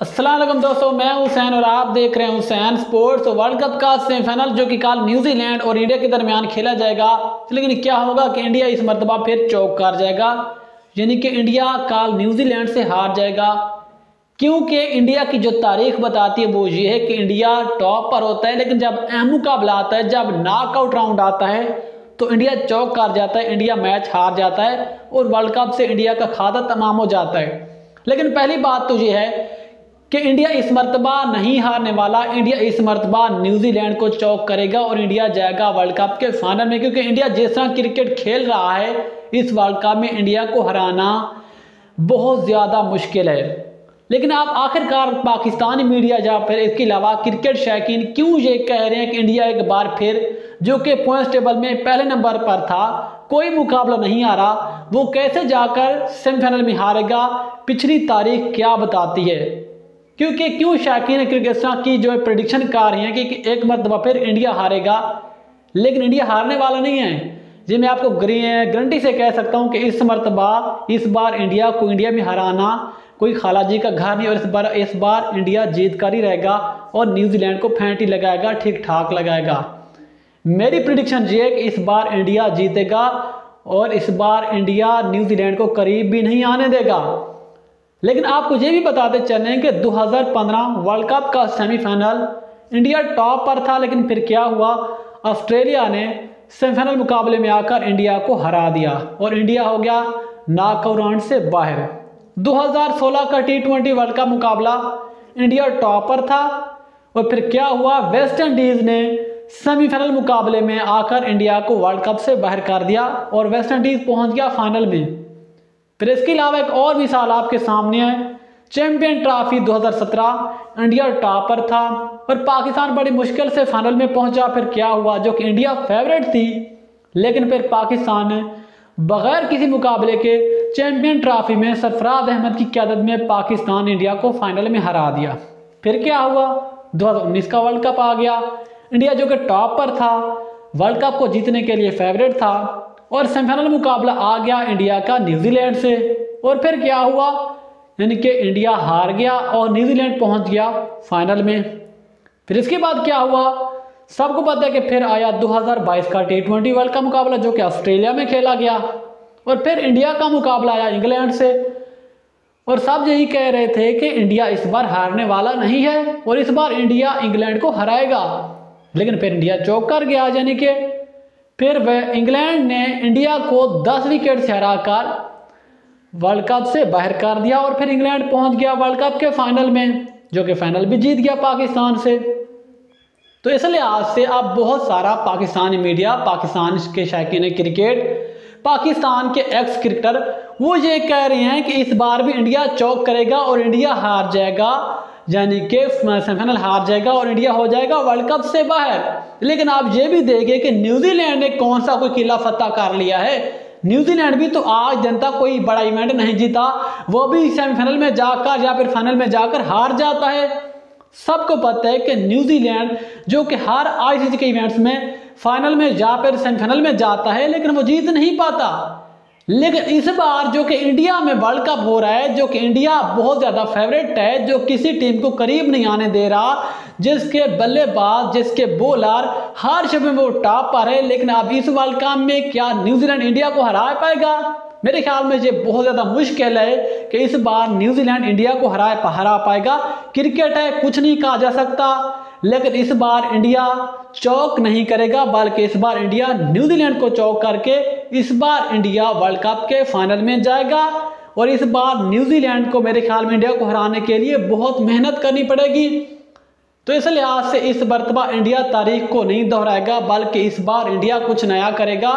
असलम दोस्तों, मैं हुसैन और आप देख रहे हैं हुसैन स्पोर्ट्स वर्ल्ड कप का सेमीफाइनल, जो कि कल न्यूजीलैंड और इंडिया के दरमियान खेला जाएगा। लेकिन क्या होगा कि इंडिया इस मरतबा फिर चौक कर जाएगा। यानी कि इंडिया कल न्यूजीलैंड से हार जाएगा। क्योंकि इंडिया की जो तारीख बताती है, वो ये है कि इंडिया टॉप पर होता है। लेकिन जब अहम मुकाबला आता है, जब नॉकआउट राउंड आता है तो इंडिया चौक कर जाता है, इंडिया मैच हार जाता है और वर्ल्ड कप से इंडिया का खाता तमाम हो जाता है। लेकिन पहली बात तो ये है कि इंडिया इस मरतबा नहीं हारने वाला। इंडिया इस मरतबा न्यूजीलैंड को चौक करेगा और इंडिया जाएगा वर्ल्ड कप के फाइनल में, क्योंकि इंडिया जिस क्रिकेट खेल रहा है, इस वर्ल्ड कप में इंडिया को हराना बहुत ज़्यादा मुश्किल है। लेकिन आप आखिरकार पाकिस्तानी मीडिया या फिर इसके अलावा क्रिकेट शौकीन क्यों ये कह रहे हैं कि इंडिया एक बार फिर, जो कि पॉइंट्स टेबल में पहले नंबर पर था, कोई मुकाबला नहीं आ रहा वो कैसे जाकर सेमीफाइनल में हारेगा, पिछली तारीख क्या बताती है? क्योंकि क्यों शाकिन क्रिकेट की जो प्रडिक्शन कर रही है कि एक मरतबा फिर इंडिया हारेगा। लेकिन इंडिया हारने वाला नहीं है। जी, मैं आपको गारंटी से कह सकता हूँ कि इस मरतबा, इस बार इंडिया को इंडिया में हराना कोई खाला जी का घर नहीं और इस बार इस बार इंडिया जीत कर ही रहेगा और न्यूजीलैंड को फेंटी लगाएगा ठीक ठाक लगाएगा। मेरी प्रिडिक्शन ये है कि इस बार इंडिया जीतेगा और इस बार इंडिया न्यूजीलैंड को करीब भी नहीं आने देगा। लेकिन आपको ये भी बताते चलें कि 2015 वर्ल्ड कप का सेमीफाइनल इंडिया टॉप पर था, लेकिन फिर क्या हुआ? ऑस्ट्रेलिया ने सेमीफाइनल मुकाबले में आकर इंडिया को हरा दिया और इंडिया हो गया नॉकआउट राउंड से बाहर। 2016 का टी ट्वेंटी वर्ल्ड कप मुकाबला इंडिया टॉप पर था और फिर क्या हुआ? वेस्ट इंडीज़ ने सेमीफाइनल मुकाबले में आकर इंडिया को वर्ल्ड कप से बाहर कर दिया और वेस्ट इंडीज़ पहुँच गया फाइनल में। फिर इसके अलावा एक और मिसाल आपके सामने है। चैंपियन ट्रॉफी 2017 इंडिया टॉपर था। और पाकिस्तान बड़ी मुश्किल से फाइनल में पहुँचा, फिर क्या हुआ? जो कि इंडिया फेवरेट थी, लेकिन फिर पाकिस्तान ने बगैर किसी मुकाबले के चैंपियन ट्रॉफी में सरफराज अहमद की क्यादत में पाकिस्तान इंडिया को फाइनल में हरा दिया। फिर क्या हुआ? 2019 का वर्ल्ड कप आ गया। इंडिया जो कि टॉप पर था, वर्ल्ड कप को जीतने के लिए फेवरेट था और सेमीफाइनल मुकाबला आ गया इंडिया का न्यूजीलैंड से। और फिर क्या हुआ? यानी कि इंडिया हार गया और न्यूजीलैंड पहुँच गया फाइनल में। फिर इसके बाद क्या हुआ? सबको पता है कि फिर आया 2022 का टी ट्वेंटी वर्ल्ड का मुकाबला, जो कि ऑस्ट्रेलिया में खेला गया। और फिर इंडिया का मुकाबला आया इंग्लैंड से। और सब यही कह रहे थे कि इंडिया इस बार हारने वाला नहीं है और इस बार इंडिया इंग्लैंड को हराएगा। लेकिन फिर इंडिया चौक कर गया, यानी कि फिर वह इंग्लैंड ने इंडिया को 10 विकेट से हराकर वर्ल्ड कप से बाहर कर दिया और फिर इंग्लैंड पहुँच गया वर्ल्ड कप के फाइनल में, जो कि फाइनल भी जीत गया पाकिस्तान से। तो इस लिहाज से अब बहुत सारा पाकिस्तानी मीडिया पाकिस्तान के शौकीन क्रिकेट पाकिस्तान के एक्स क्रिकेटर वो ये कह रहे हैं कि इस बार भी इंडिया चौक करेगा और इंडिया हार जाएगा। यानी कि सेमीफाइनल हार जाएगा और इंडिया हो जाएगा वर्ल्ड कप से बाहर। लेकिन आप ये भी देखें कि न्यूजीलैंड ने कौन सा कोई किला फतह कर लिया है। न्यूजीलैंड भी तो आज जनता कोई बड़ा इवेंट नहीं जीता। वो भी सेमीफाइनल में जाकर या फिर फाइनल में जाकर हार जाता है। सबको पता है कि न्यूजीलैंड, जो कि हर आईसीसी के इवेंट्स में फाइनल में या फिर सेमीफाइनल में जाता है, लेकिन वो जीत नहीं पाता। लेकिन इस बार जो कि इंडिया में वर्ल्ड कप हो रहा है, जो कि इंडिया बहुत ज़्यादा फेवरेट है, जो किसी टीम को करीब नहीं आने दे रहा, जिसके बल्लेबाज, जिसके बॉलर हर शब्द में वो टॉप पर है, लेकिन अब इस वर्ल्ड कप में क्या न्यूजीलैंड इंडिया को हरा पाएगा? मेरे ख्याल में ये बहुत ज़्यादा मुश्किल है कि इस बार न्यूजीलैंड इंडिया को हरा हरा पाएगा। क्रिकेट है, कुछ नहीं कहा जा सकता, लेकिन इस बार इंडिया चौक नहीं करेगा, बल्कि इस बार इंडिया न्यूजीलैंड को चौक करके इस बार इंडिया वर्ल्ड कप के फाइनल में जाएगा और इस बार न्यूजीलैंड को मेरे ख्याल में इंडिया को हराने के लिए बहुत मेहनत करनी पड़ेगी। तो इस लिहाज से इस मरतबा इंडिया तारीख को नहीं दोहराएगा, बल्कि इस बार इंडिया कुछ नया करेगा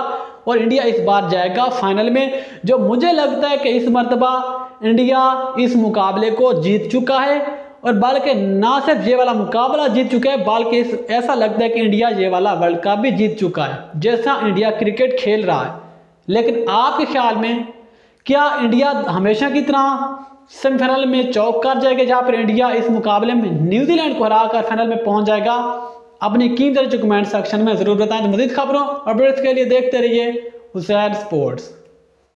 और इंडिया इस बार जाएगा फाइनल में, जो मुझे लगता है कि इस मरतबा इंडिया इस मुकाबले को जीत चुका है और बल्कि ना सिर्फ़ ये वाला मुकाबला जीत चुका है, बल्कि ऐसा लगता है कि इंडिया ये वाला वर्ल्ड कप भी जीत चुका है, जैसा इंडिया क्रिकेट खेल रहा है। लेकिन आपके ख्याल में क्या इंडिया हमेशा की तरह सेमीफाइनल में चौक कर जाएगा जहाँ पर इंडिया इस मुकाबले में न्यूजीलैंड को हरा कर फाइनल में पहुँच जाएगा? अपनी कीमत कमेंट सेक्शन में ज़रूर बताएँ। तो मजीद खबरों और अपडेट्स के लिए देखते रहिए हुसैन स्पोर्ट्स।